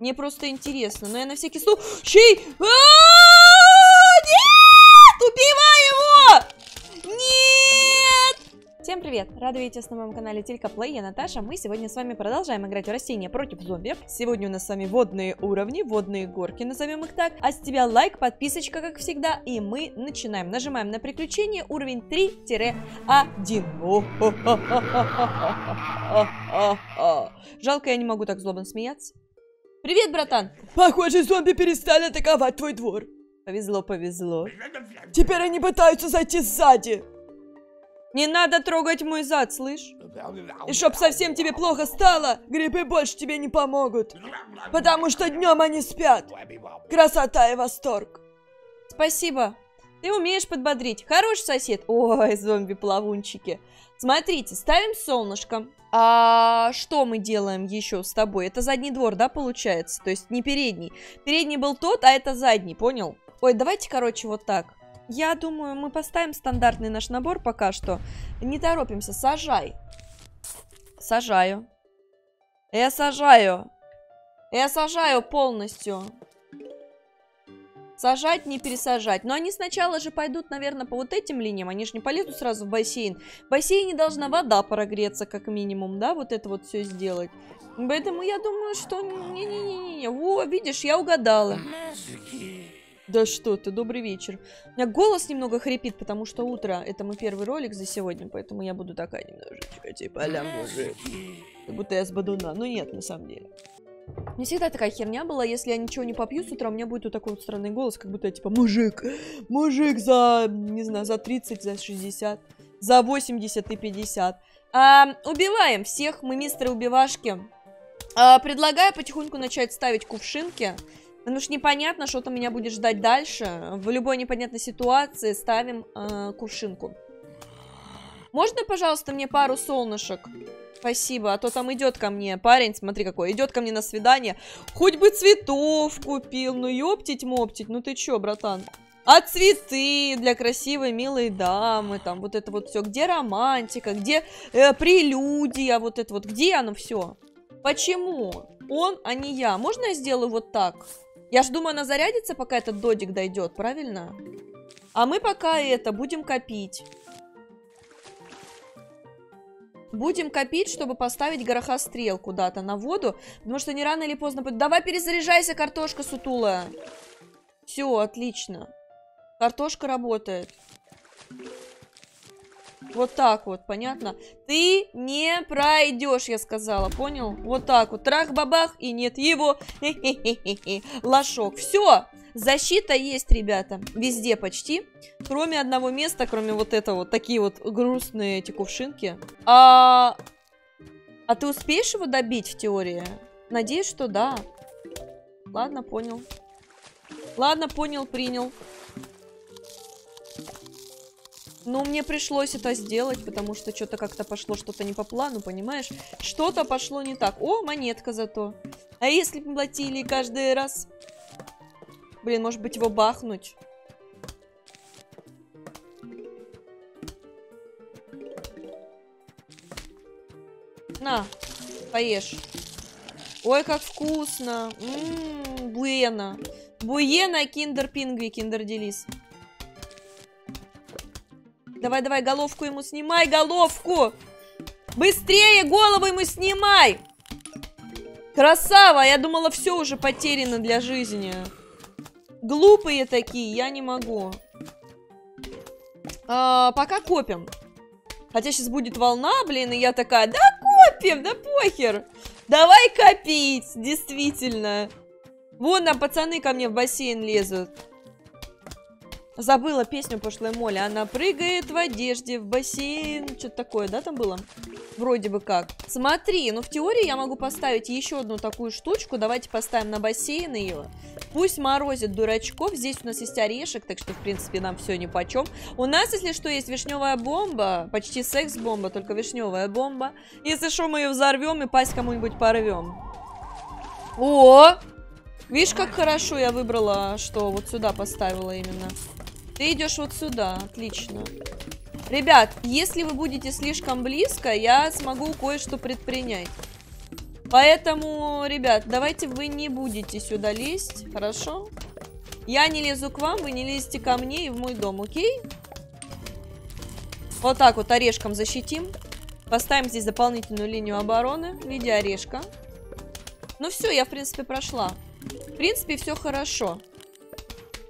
Мне просто интересно. Но я на всякий случай... А, Нет! Убивай его! Нет! Всем привет! Рада видеть вас на моем канале Тилька Плей, я Наташа. Мы сегодня с вами продолжаем играть в растения против зомби. Сегодня у нас с вами водные уровни, водные горки, назовем их так. А с тебя лайк, подписочка, как всегда, и мы начинаем. Нажимаем на приключение, уровень 3-1. Жалко, я не могу так злобно смеяться. Привет, братан! Похоже, зомби перестали атаковать твой двор. Повезло, повезло. Теперь они пытаются зайти сзади. Не надо трогать мой зад, слышь? И чтоб совсем тебе плохо стало, грибы больше тебе не помогут. Потому что днем они спят. Красота и восторг. Спасибо. Ты умеешь подбодрить. Хороший сосед. Ой, зомби-плавунчики. Смотрите, ставим солнышко. А что мы делаем еще с тобой? Это задний двор, да, получается? То есть не передний. Передний был тот, а это задний, понял? Ой, давайте, короче, вот так. Я думаю, мы поставим стандартный наш набор пока что. Не торопимся, сажай. Сажаю. Я сажаю. Я сажаю полностью. Сажать, не пересажать. Но они сначала же пойдут, наверное, по вот этим линиям. Они же не полезут сразу в бассейн. В бассейне должна вода прогреться, как минимум, да? Вот это вот все сделать. Поэтому я думаю, что... Не-не-не-не. Во, видишь, я угадала. Да что ты, добрый вечер. У меня голос немного хрипит, потому что утро. Это мой первый ролик за сегодня, поэтому я буду такая немножечко, типа, ля мужик. Как будто я с бадуна. Но нет, на самом деле. Мне всегда такая херня была, если я ничего не попью с утра, у меня будет вот такой вот странный голос, как будто я типа мужик, мужик за, не знаю, за 30, за 60, за 80 и 50. А, убиваем всех, мы мистеры убивашки. А, предлагаю потихоньку начать ставить кувшинки, потому что непонятно, что там меня будет ждать дальше. В любой непонятной ситуации ставим а, кувшинку. Можно, пожалуйста, мне пару солнышек? Спасибо, а то там идет ко мне парень, смотри какой, идет ко мне на свидание. Хоть бы цветов купил, ну ёптить-моптить, ну ты чё, братан? А цветы для красивой, милой дамы, там вот это вот все. Где романтика, где э, прелюдия, вот это вот, где оно все? Почему? Он, а не я. Можно я сделаю вот так? Я ж думаю, она зарядится, пока этот додик дойдет, правильно? А мы пока это будем копить. Будем копить, чтобы поставить горохострел куда-то на воду, потому что не рано или поздно... Давай перезаряжайся, картошка сутулая. Все, отлично. Картошка работает. Вот так вот, понятно? Ты не пройдешь, я сказала, понял? Вот так вот, трах-бабах, и нет его. Лошок. Все, защита есть, ребята, везде почти. Кроме одного места, кроме вот этого, такие вот грустные эти кувшинки. А, а ты успеешь его добить в теории? Надеюсь, что да. Ладно, понял. Ладно, понял, принял. Ну, мне пришлось это сделать, потому что что-то как-то пошло что-то не по плану, понимаешь? Что-то пошло не так. О, монетка зато. А если бы платили каждый раз? Блин, может быть его бахнуть? На, поешь. Ой, как вкусно. Ммм, буена. Буена, киндер пингви, киндер делис. Давай, давай, головку ему снимай, головку! Быстрее голову ему снимай! Красава! Я думала, все уже потеряно для жизни. Глупые такие, я не могу. А, пока копим. Хотя сейчас будет волна, блин, и я такая, да копим, да похер. Давай копить, действительно. Вон там пацаны ко мне в бассейн лезут. Забыла песню пошлой Моли. Она прыгает в одежде в бассейн. Что-то такое, да, там было? Вроде бы как. Смотри, ну в теории я могу поставить еще одну такую штучку. Давайте поставим на бассейн ее. Пусть морозит дурачков. Здесь у нас есть орешек, так что, в принципе, нам все по чем. У нас, если что, есть вишневая бомба. Почти секс-бомба, только вишневая бомба. Если что, мы ее взорвем и пасть кому-нибудь порвем. О! Видишь, как хорошо я выбрала, что вот сюда поставила именно. Ты идешь вот сюда, отлично. Ребят, если вы будете слишком близко, я смогу кое-что предпринять. Поэтому, ребят, давайте вы не будете сюда лезть, хорошо? Я не лезу к вам, вы не лезете ко мне и в мой дом, окей? Вот так вот орешком защитим. Поставим здесь дополнительную линию обороны в виде орешка. Ну все, я, в принципе, прошла. В принципе, все хорошо.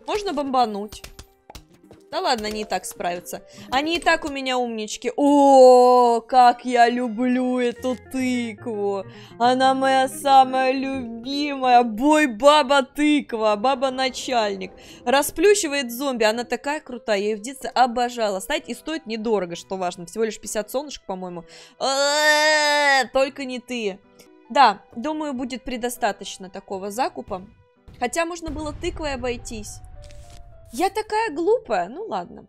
Можно бомбануть. Да ладно, они и так справятся. Они и так у меня умнички. О, как я люблю эту тыкву. Она моя самая любимая. Бой баба тыква, баба начальник. Расплющивает зомби. Она такая крутая. Я ее в детстве обожала. Ставить и стоит недорого, что важно. Всего лишь 50 солнышек, по-моему. Только не ты. Да, думаю, будет предостаточно такого закупа. Хотя можно было тыквой обойтись. Я такая глупая. Ну ладно.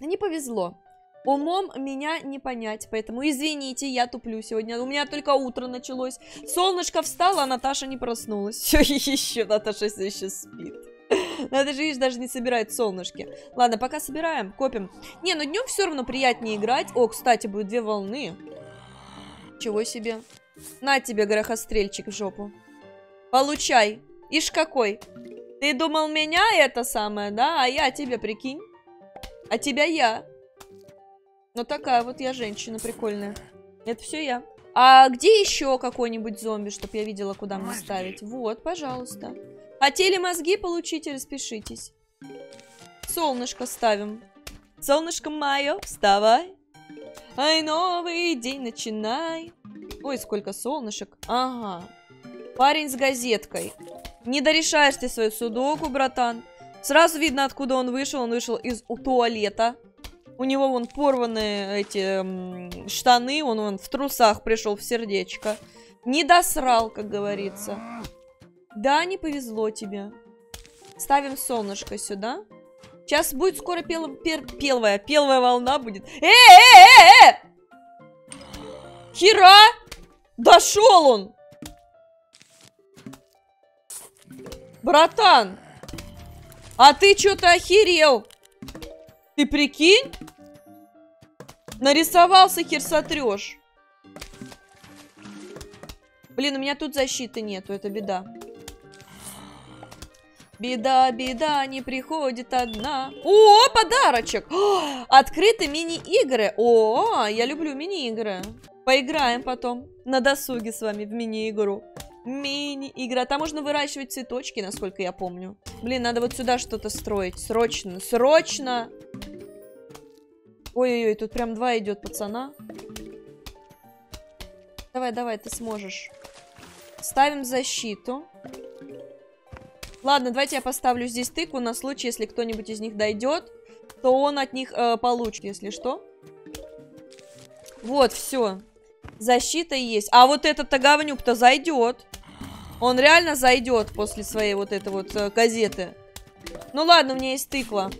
Не повезло. Умом меня не понять, поэтому извините, я туплю сегодня. У меня только утро началось. Солнышко встало, а Наташа не проснулась. Все еще Наташа еще спит. Надо же, видишь, даже не собирает солнышки. Ладно, пока собираем, копим. Не, ну днем все равно приятнее играть. О, кстати, будет две волны. Чего себе. На тебе, грохострельчик, в жопу. Получай. Ишь какой. Ты думал меня это самое, да? А я тебе, прикинь. А тебя я. Ну такая вот я женщина прикольная. Это все я. А где еще какой-нибудь зомби, чтобы я видела, куда мне ставить? Вот, пожалуйста. Хотели мозги получить, распишитесь. Солнышко ставим. Солнышко мое, вставай. Ай, новый день начинай. Ой, сколько солнышек. Ага. Парень с газеткой. Не дорешаешь ты свою судоку, братан. Сразу видно, откуда он вышел. Он вышел из туалета. У него вон порванные эти м, штаны. Он вон в трусах пришел в сердечко. Не досрал, как говорится. Да, не повезло тебе. Ставим солнышко сюда. Сейчас будет скоро пел, пер, пелвая, пелвая волна будет. Э, э, э, э! Хера! Дошел он! Братан! А ты что-то охерел? Ты прикинь? Нарисовался хер сотрешь. Блин, у меня тут защиты нету, это беда. Беда, беда, не приходит одна. О, подарочек! Открыты мини-игры. О, я люблю мини-игры. Поиграем потом на досуге с вами в мини-игру. Мини-игра. Там можно выращивать цветочки, насколько я помню. Блин, надо вот сюда что-то строить. Срочно, срочно! Ой-ой-ой, тут прям два идет пацана. Давай, давай, ты сможешь. Ставим защиту. Ладно, давайте я поставлю здесь тыкву на случай, если кто-нибудь из них дойдет, то он от них э, получит, если что. Вот, все. Защита есть. А вот этот-то говнюк-то зайдет. Он реально зайдет после своей вот этой вот э, газеты. Ну ладно, у меня есть тыква.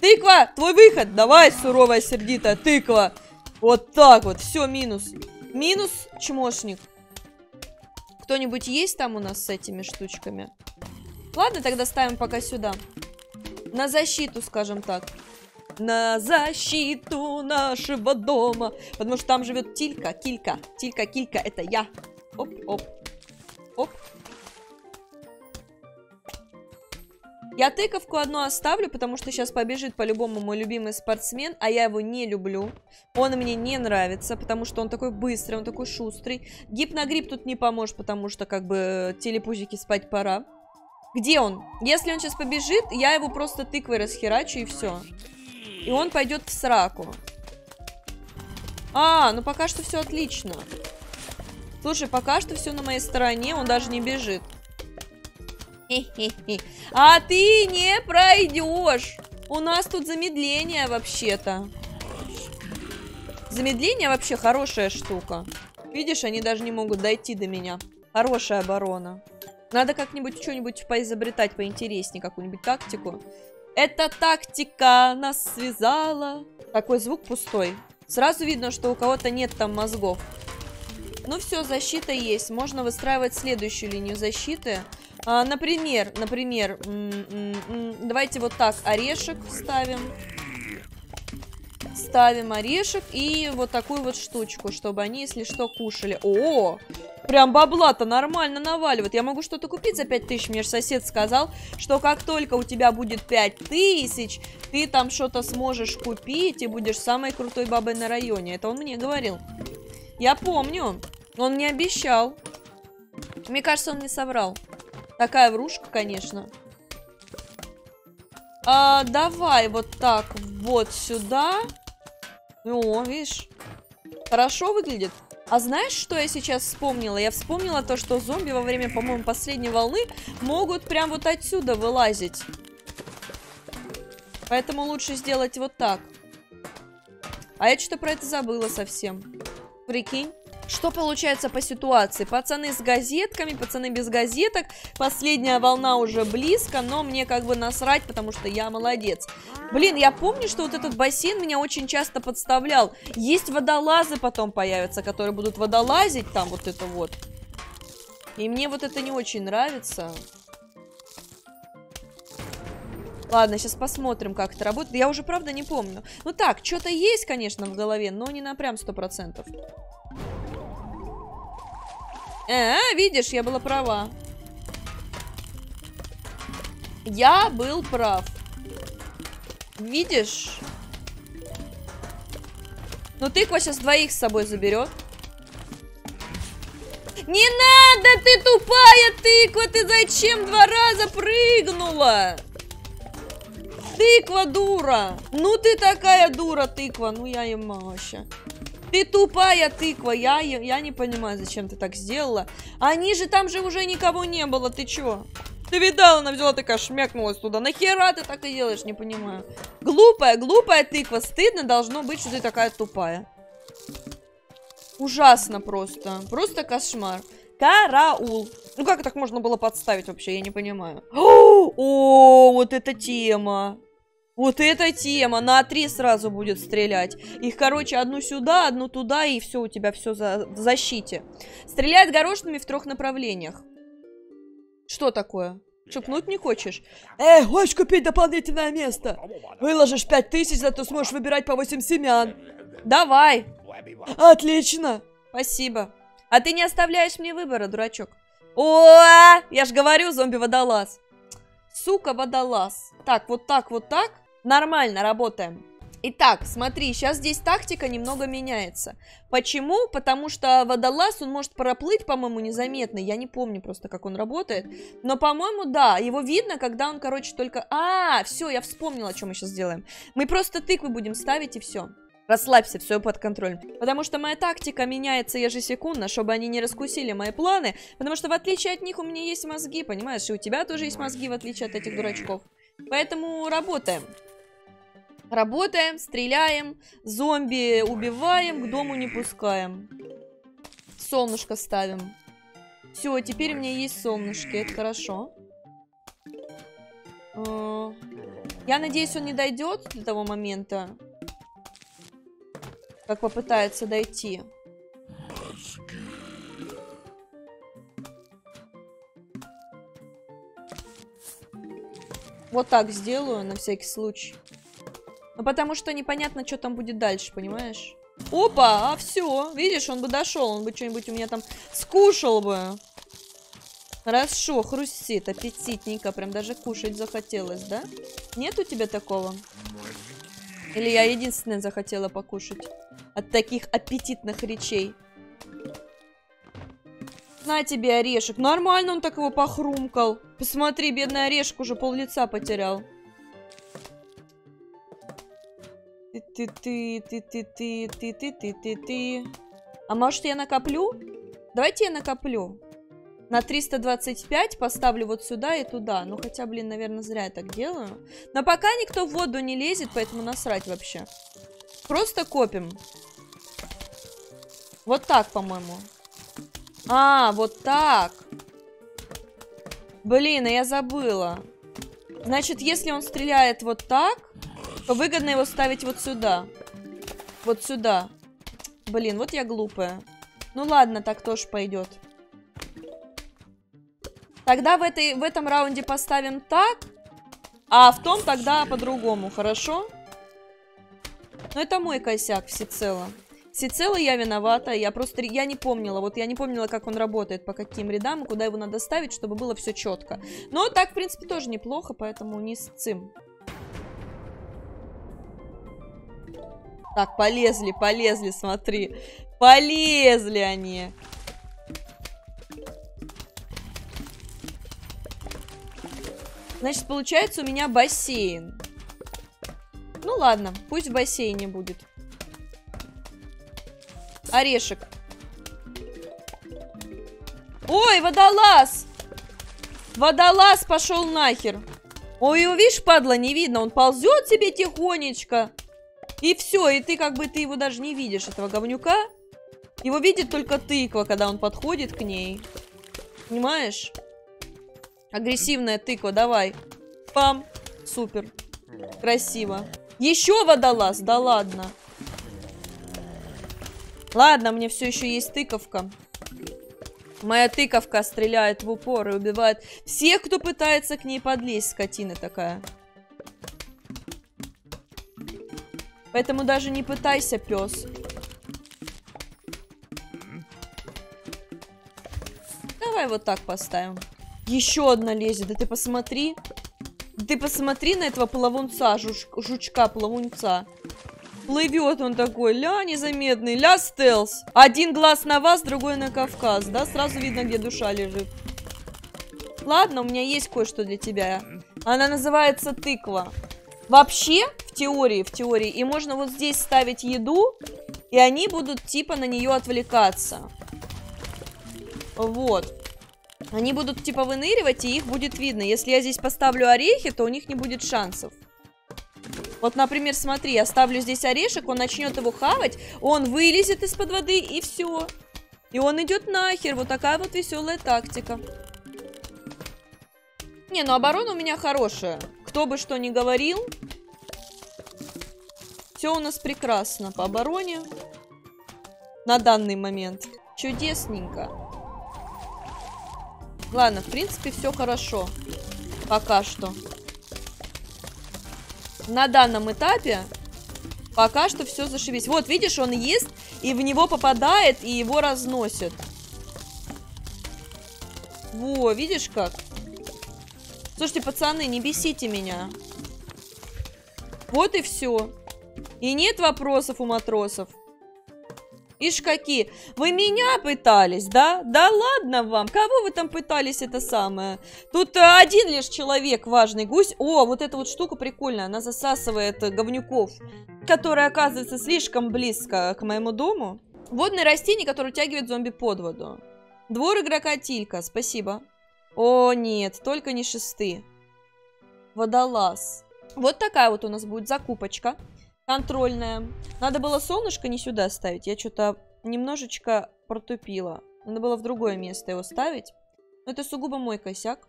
Тыква, твой выход. Давай, суровая, сердитая тыква. Вот так вот, все, минус. Минус чмошник. Кто-нибудь есть там у нас с этими штучками? Ладно, тогда ставим пока сюда. На защиту, скажем так. На защиту нашего дома. Потому что там живет Тилька, Килька. Тилька, Килька, это я. Оп, оп. Оп. Я тыковку одну оставлю, потому что сейчас побежит по-любому мой любимый спортсмен, а я его не люблю. Он мне не нравится, потому что он такой быстрый, он такой шустрый. Гипногрипп тут не поможет, потому что как бы телепузики спать пора. Где он? Если он сейчас побежит, я его просто тыквой расхерачу и все. И он пойдет в сраку. А, ну пока что все отлично. Слушай, пока что все на моей стороне, он даже не бежит. А ты не пройдешь. У нас тут замедление вообще-то. Замедление вообще хорошая штука. Видишь, они даже не могут дойти до меня. Хорошая оборона. Надо как-нибудь что-нибудь поизобретать поинтереснее, какую-нибудь тактику. Эта тактика нас связала. Такой звук пустой. Сразу видно, что у кого-то нет там мозгов. Ну все, защита есть. Можно выстраивать следующую линию защиты. А, например, например, давайте вот так орешек ставим. Ставим орешек и вот такую вот штучку, чтобы они, если что, кушали. О, Прям бабла-то нормально наваливает. Я могу что-то купить за 5000. Мне же сосед сказал, что как только у тебя будет 5000, ты там что-то сможешь купить и будешь самой крутой бабой на районе. Это он мне говорил. Я помню. Он мне обещал. Мне кажется, он не соврал. Такая врушка, конечно. А, давай вот так вот сюда. О, видишь? Хорошо выглядит. А знаешь, что я сейчас вспомнила? Я вспомнила то, что зомби во время, по-моему, последней волны могут прям вот отсюда вылазить. Поэтому лучше сделать вот так. А я что-то про это забыла совсем. Прикинь. Что получается по ситуации? Пацаны с газетками, пацаны без газеток. Последняя волна уже близко, но мне как бы насрать, потому что я молодец. Блин, я помню, что вот этот бассейн меня очень часто подставлял. Есть водолазы потом появятся, которые будут водолазить там вот это вот. И мне вот это не очень нравится. Ладно, сейчас посмотрим, как это работает. Я уже, правда, не помню. Ну так, что-то есть, конечно, в голове, но не на прям 100%. Э, -э видишь, я была права. Я был прав. Видишь? Ну, тыква сейчас двоих с собой заберет. Не надо, ты тупая тыква, ты зачем два раза прыгнула? Тыква дура. Ну ты такая дура, тыква. Ну я ема вообще. Ты тупая тыква, я, я не понимаю, зачем ты так сделала. Они же, там же уже никого не было, ты чё? Ты видала, она взяла такая, шмякнулась туда. Нахера ты так и делаешь, не понимаю. Глупая, глупая тыква, стыдно должно быть, что ты такая тупая. Ужасно просто, просто кошмар. Караул. Ну как так можно было подставить вообще, я не понимаю. О, вот эта тема. Вот эта тема. На три сразу будет стрелять. Их, короче, одну сюда, одну туда, и все, у тебя все за... в защите. Стреляет горошинами в трех направлениях. Что такое? Чупнуть не хочешь? Эй, хочешь купить дополнительное место? Выложишь пять тысяч, зато сможешь выбирать по 8 семян. Давай. Отлично. Спасибо. А ты не оставляешь мне выбора, дурачок. О, я ж говорю, зомби-водолаз. Сука, водолаз. Так, вот так, вот так. Нормально, работаем. Итак, смотри, сейчас здесь тактика немного меняется. Почему? Потому что водолаз, он может проплыть, по-моему, незаметно. Я не помню просто, как он работает. Но, по-моему, да, его видно, когда он, короче, только... А, все, я вспомнила, что мы сейчас сделаем. Мы просто тыквы будем ставить, и все. Расслабься, все под контролем. Потому что моя тактика меняется ежесекундно, чтобы они не раскусили мои планы. Потому что в отличие от них у меня есть мозги, понимаешь? И у тебя тоже есть мозги, в отличие от этих дурачков. Поэтому работаем. Работаем, стреляем, зомби убиваем, к дому не пускаем. Солнышко ставим. Все, теперь у меня есть солнышки, это хорошо. А, я надеюсь, он не дойдет до того момента, как попытается дойти. Вот так сделаю, на всякий случай. Ну, потому что непонятно, что там будет дальше, понимаешь? Опа, а все, видишь, он бы дошел, он бы что-нибудь у меня там скушал бы. Хорошо, хрустит, аппетитненько, прям даже кушать захотелось, да? Нет у тебя такого? Или я единственная захотела покушать от таких аппетитных речей? На тебе орешек. Нормально он так его похрумкал. Посмотри, бедный орешек уже пол лица потерял. Ты ты ты ты ты ты ты ты ты ты А может я накоплю? Давайте я накоплю. На 325 поставлю вот сюда и туда. Ну, хотя, блин, наверное, зря я так делаю. Но пока никто в воду не лезет, поэтому насрать вообще. Просто копим. Вот так, по-моему. А, вот так. Блин, а я забыла. Значит, если он стреляет вот так, выгодно его ставить вот сюда. Вот сюда. Блин, вот я глупая. Ну ладно, так тоже пойдет. Тогда в, этой, в этом раунде поставим так, а в том тогда по-другому, хорошо? Но это мой косяк всецело. всецело я виновата. Я просто, я не помнила. Вот я не помнила, как он работает, по каким рядам, куда его надо ставить, чтобы было все четко. Но так, в принципе, тоже неплохо, поэтому не сцим. Так, полезли, полезли, смотри. Полезли они. Значит, получается у меня бассейн. Ну ладно, пусть в бассейне будет. Орешек. Ой, водолаз! Водолаз пошел нахер. Ой, его, видишь, падла, не видно. Он ползет себе тихонечко. И все, и ты как бы, ты его даже не видишь, этого говнюка. Его видит только тыква, когда он подходит к ней. Понимаешь? Агрессивная тыква, давай. Пам. Супер. Красиво. Еще водолаз, да ладно. Ладно, мне все еще есть тыковка. Моя тыковка стреляет в упор и убивает всех, кто пытается к ней подлезть, скотина такая. Поэтому даже не пытайся, пес. Давай вот так поставим. Еще одна лезет. Да ты посмотри. Ты посмотри на этого плавунца, жуч жучка плавунца. Плывет он такой, ля, незаметный, ля, стелс. Один глаз на вас, другой на Кавказ, да? Сразу видно, где душа лежит. Ладно, у меня есть кое-что для тебя. Она называется тыква. Вообще, в теории, в теории, и можно вот здесь ставить еду, и они будут типа на нее отвлекаться. Вот. Они будут типа выныривать, и их будет видно. Если я здесь поставлю орехи, то у них не будет шансов. Вот, например, смотри, я ставлю здесь орешек, он начнет его хавать, он вылезет из-под воды, и все. И он идет нахер. Вот такая вот веселая тактика. Не, ну оборона у меня хорошая. Кто бы что ни говорил. Все у нас прекрасно по обороне. На данный момент. Чудесненько. Ладно, в принципе, все хорошо. Пока что. На данном этапе пока что все зашибись. Вот, видишь, он ест, и в него попадает, и его разносит. Во, видишь как? Слушайте, пацаны, не бесите меня. Вот и все. И нет вопросов у матросов. Ишь какие. Вы меня пытались, да? Да ладно вам. Кого вы там пытались это самое? Тут э, один лишь человек, важный гусь. О, вот эта вот штука прикольная. Она засасывает говнюков, которые оказываются слишком близко к моему дому. Водное растение, которое утягивает зомби под воду. Двор игрока Тилька, спасибо. О, нет, только не шесты. Водолаз. Вот такая вот у нас будет закупочка. Контрольная. Надо было солнышко не сюда ставить. Я что-то немножечко протупила. Надо было в другое место его ставить. Но это сугубо мой косяк.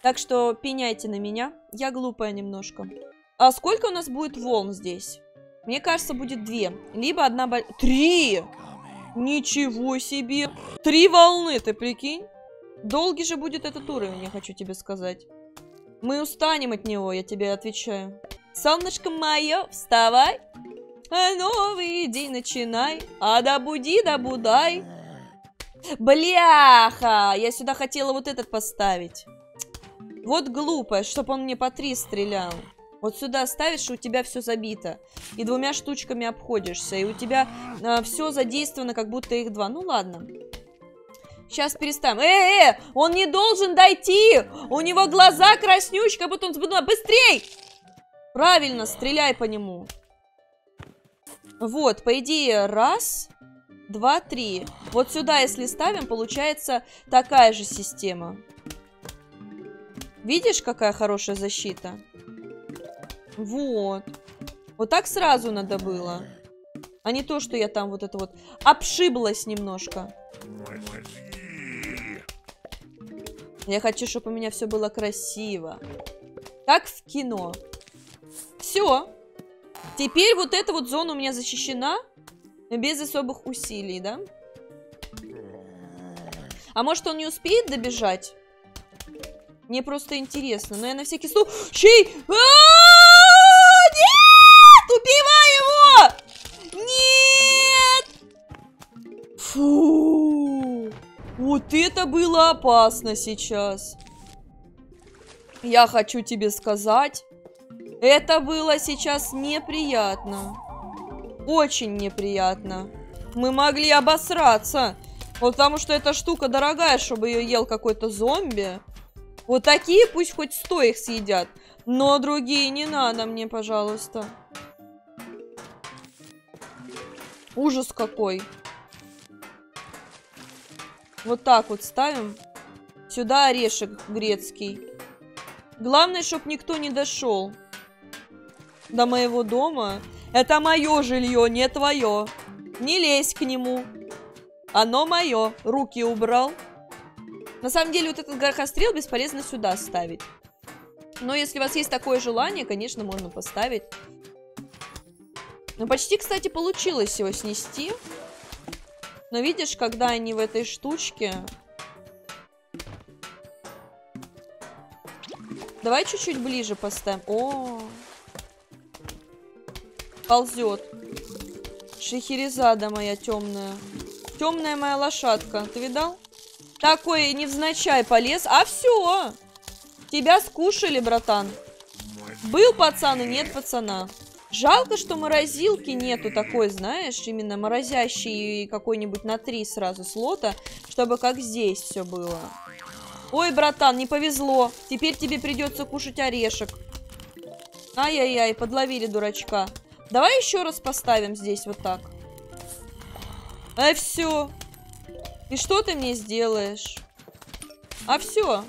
Так что пеняйте на меня. Я глупая немножко. А сколько у нас будет волн здесь? Мне кажется, будет две. Либо одна... Три! Ничего себе! Три волны, ты прикинь? Долгий же будет этот уровень, я хочу тебе сказать. Мы устанем от него, я тебе отвечаю. Солнышко мое, вставай, а новый день начинай, а добуди, добудай. Бляха! Я сюда хотела вот этот поставить. Вот глупо, чтобы он мне по три стрелял. Вот сюда ставишь, и у тебя все забито. И двумя штучками обходишься. И у тебя э, а, все задействовано, как будто их два. Ну ладно. Сейчас переставим. Э, э, э, он не должен дойти. У него глаза краснючие, как будто он сбудил. Быстрей! Правильно, стреляй по нему. Вот, по идее, раз, два, три. Вот сюда, если ставим, получается такая же система. Видишь, какая хорошая защита? Вот. Вот так сразу надо было. А не то, что я там вот это вот обшиблась немножко. Я хочу, чтобы у меня все было красиво. Как в кино. Все. Теперь вот эта вот зона у меня защищена без особых усилий, да? А может он не успеет добежать? Мне просто интересно. Но я на всякий случай... А Нет! Убивай его! Нет! Вот это было опасно сейчас. Я хочу тебе сказать, это было сейчас неприятно. Очень неприятно. Мы могли обосраться. Вот потому что эта штука дорогая, чтобы ее ел какой-то зомби. Вот такие пусть хоть сто их съедят. Но другие не надо мне, пожалуйста. Ужас какой. Вот так вот ставим. Сюда орешек грецкий. Главное, чтобы никто не дошел до моего дома. Это мое жилье, не твое. Не лезь к нему. Оно мое. Руки убрал. На самом деле, вот этот горохострел бесполезно сюда ставить. Но если у вас есть такое желание, конечно, можно поставить. Ну, почти, кстати, получилось его снести. Но видишь, когда они в этой штучке... Давай чуть-чуть ближе поставим. О. Ползет. Шехерезада моя темная. Темная моя лошадка. Ты видал? Такой невзначай полез. А все. Тебя скушали, братан. Был пацан и нет пацана. Жалко, что морозилки нету такой, знаешь, именно морозящий какой-нибудь на три сразу слота, чтобы как здесь все было. Ой, братан, не повезло. Теперь тебе придется кушать орешек. Ай-яй-яй, подловили дурачка. Давай еще раз поставим здесь вот так. А все. И что ты мне сделаешь? А все.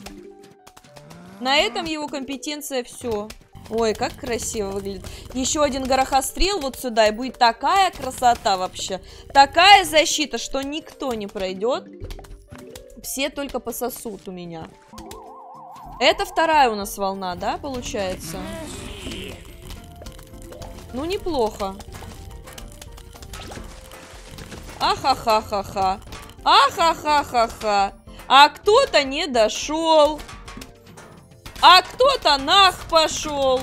На этом его компетенция все. Ой, как красиво выглядит. Еще один горохострел вот сюда, и будет такая красота вообще. Такая защита, что никто не пройдет. Все только пососут у меня. Это вторая у нас волна, да, получается? Ну, неплохо. Ахахахаха. Ахахахаха. А кто-то не дошел. А кто-то нах пошел.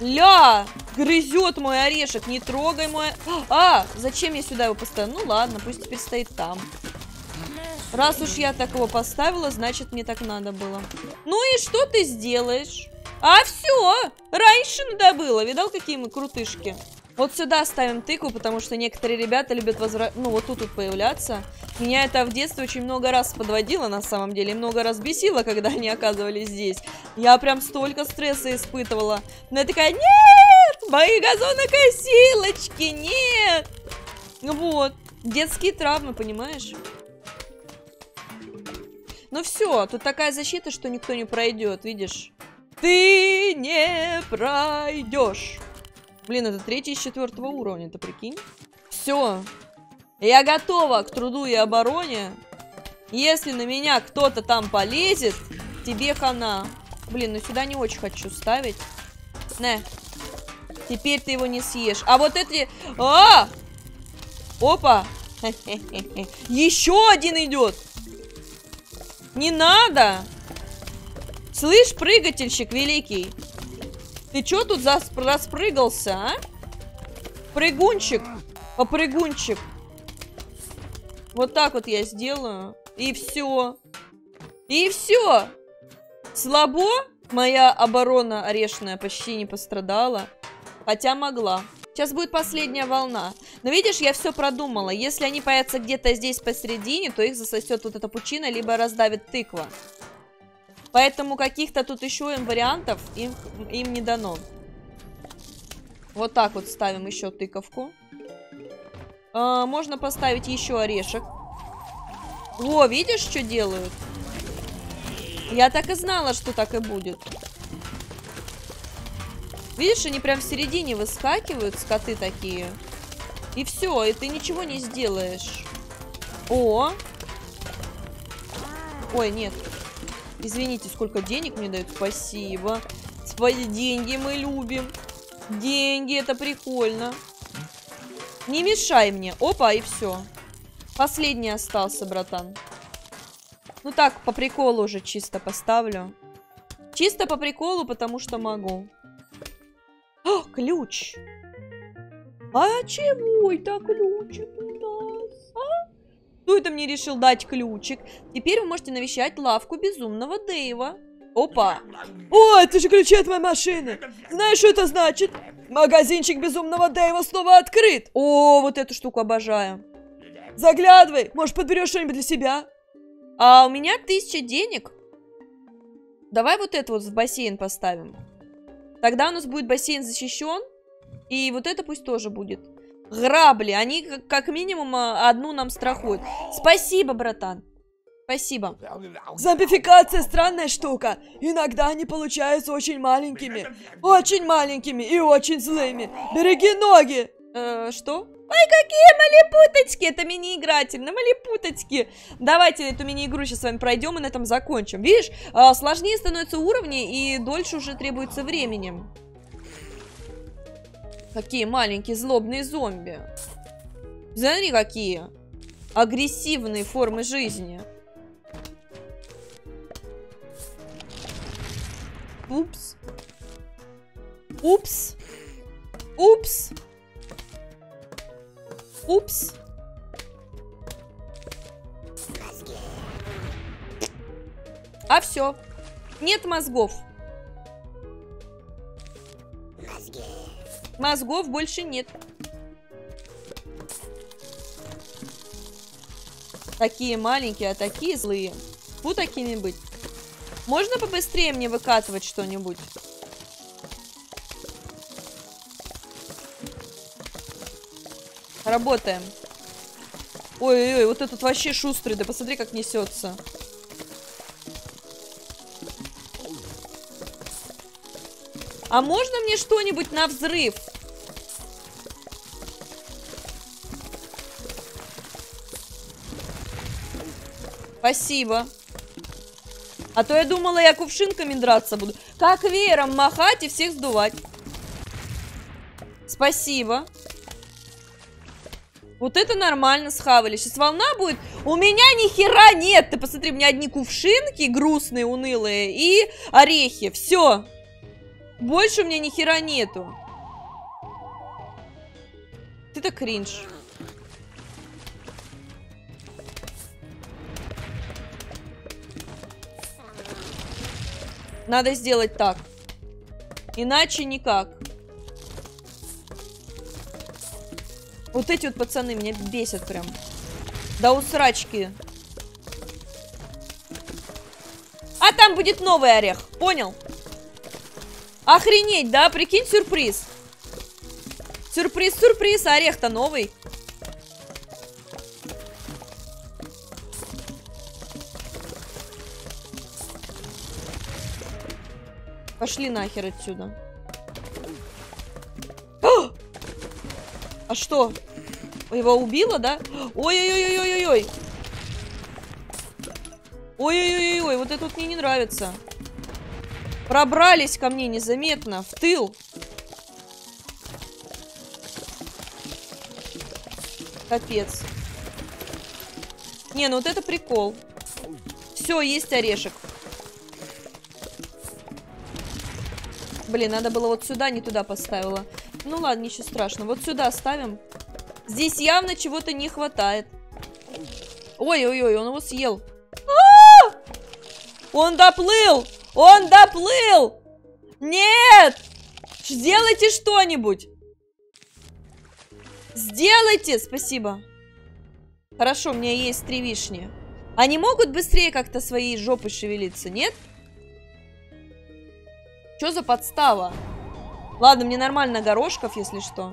Ля, грызет мой орешек, не трогай мой... А, зачем я сюда его поставил? Ну ладно, пусть теперь стоит там. Раз уж я так его поставила, значит мне так надо было. Ну и что ты сделаешь? А все, раньше надо было. Видал, какие мы крутышки? Вот сюда ставим тыкву, потому что некоторые ребята любят возра... ну, вот тут вот появляться. Меня это в детстве очень много раз подводило, на самом деле, и много раз бесило, когда они оказывались здесь. Я прям столько стресса испытывала. Но я такая, нет, мои газонокосилочки, нет. Вот, детские травмы, понимаешь? Ну все, тут такая защита, что никто не пройдет, видишь? Ты не пройдешь. Блин, это третий из четвертого уровня, ты прикинь? Все. Я готова к труду и обороне. Если на меня кто-то там полезет, тебе хана. Блин, ну сюда не очень хочу ставить. Не. Теперь ты его не съешь. А вот эти... А! Опа! Еще один идет! Не надо! Слышь, прыгательщик великий! Ты чё тут распрыгался, а? Прыгунчик. Попрыгунчик. Вот так вот я сделаю. И все. И все. Слабо? Моя оборона орешная почти не пострадала. Хотя могла. Сейчас будет последняя волна. Но видишь, я все продумала. Если они появятся где-то здесь посередине, то их засосет вот эта пучина, либо раздавит тыква. Поэтому каких-то тут еще им вариантов им, им не дано. Вот так вот ставим еще тыковку. А, можно поставить еще орешек. О, видишь, что делают? Я так и знала, что так и будет. Видишь, они прям в середине выскакивают, скоты такие. И все, и ты ничего не сделаешь. О! Ой, нет. Извините, сколько денег мне дают. Спасибо. Свои деньги мы любим. Деньги, это прикольно. Не мешай мне. Опа, и все. Последний остался, братан. Ну так, по приколу уже чисто поставлю. Чисто по приколу, потому что могу. О, ключ. А чего это ключик? А? Кто это мне решил дать ключик? Теперь вы можете навещать лавку безумного Дэйва. Опа. О, это же ключи от моей машины. Знаешь, что это значит? Магазинчик Безумного Дэйва снова открыт. О, вот эту штуку обожаю. Заглядывай, может подберешь что-нибудь для себя? А у меня тысяча денег. Давай вот это вот в бассейн поставим. Тогда у нас будет бассейн защищен. И вот это пусть тоже будет. Грабли, они как, минимум а, одну нам страхуют. Спасибо, братан. Спасибо. Зомбификация странная штука. Иногда они получаются очень маленькими. Очень маленькими и очень злыми. Береги ноги. Э, что? Ой, какие малипуточки! Это мини-игрательно, малипуточки! Давайте эту мини-игру сейчас с вами пройдем и на этом закончим. Видишь, э, сложнее становятся уровни и дольше уже требуется времени. Какие маленькие злобные зомби. Смотри, какие. Агрессивные формы жизни. Упс. Упс. Упс. Упс. А все. Нет мозгов. Мозгов больше нет. Такие маленькие, а такие злые. Фу такими быть. Можно побыстрее мне выкатывать что-нибудь? Работаем. Ой-ой-ой, вот этот вообще шустрый. Да посмотри, как несется. А можно мне что-нибудь на взрыв? Спасибо. А то я думала, я кувшинками драться буду. Как веером махать и всех сдувать. Спасибо. Вот это нормально схавали. Сейчас волна будет. У меня ни хера нет. Ты посмотри, у меня одни кувшинки грустные, унылые и орехи. Все. Больше у меня ни хера нету. Ты так кринж. Надо сделать так. Иначе никак. Вот эти вот пацаны меня бесят прям. Да усрачки. А там будет новый орех. Понял? Охренеть, да? Прикинь, сюрприз. Сюрприз, сюрприз. Орех-то новый. Пошли нахер отсюда. А, а что? Его убило, да? Ой-ой-ой-ой-ой-ой. Ой-ой-ой-ой, вот это вот мне не нравится. Пробрались ко мне незаметно, в тыл. Капец. Не, ну вот это прикол. Все, есть орешек. Блин, надо было вот сюда, не туда поставила. Ну ладно, ничего страшного. Вот сюда ставим. Здесь явно чего-то не хватает. Ой-ой-ой, он его съел. А -а -а! Он доплыл! Он доплыл! Нет! Сделайте что-нибудь! Сделайте! Спасибо. Хорошо, у меня есть три вишни. Они могут быстрее как-то своей жопой шевелиться? Нет? Что за подстава? Ладно, мне нормально горошков, если что.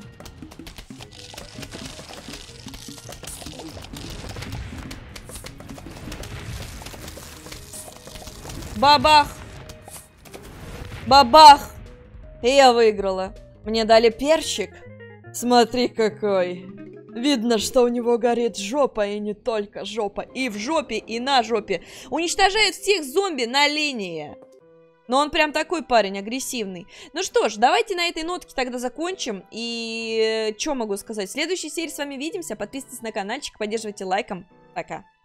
Бабах! Бабах! И я выиграла. Мне дали перчик. Смотри какой. Видно, что у него горит жопа, и не только жопа. И в жопе, и на жопе. Уничтожает всех зомби на линии. Но он прям такой парень, агрессивный. Ну что ж, давайте на этой нотке тогда закончим. И э, что могу сказать? В следующей серии с вами видимся. Подписывайтесь на каналчик, поддерживайте лайком. Пока.